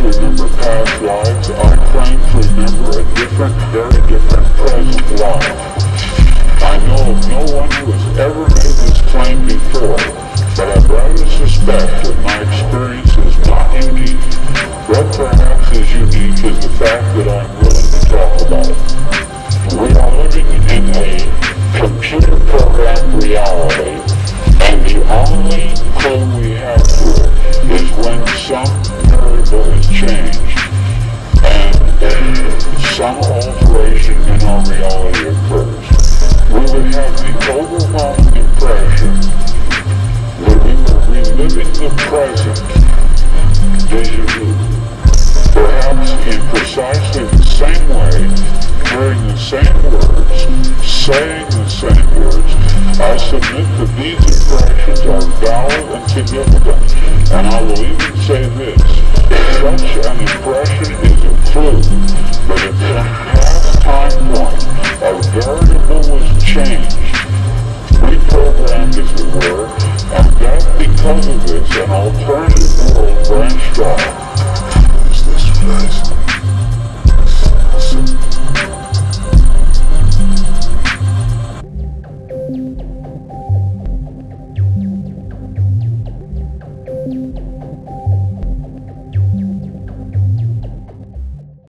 to remember past lives. I claim to remember a different, very different present life. I know of no alteration in our reality occurs. We would have the overwhelming impression that we were reliving the present deja vu. Perhaps in precisely the same way, hearing the same words, saying the same words, I submit that these impressions are valid and significant, changed. Reprogrammed, as it were, and that because of this, an alternative world branched off. Is this place? Thank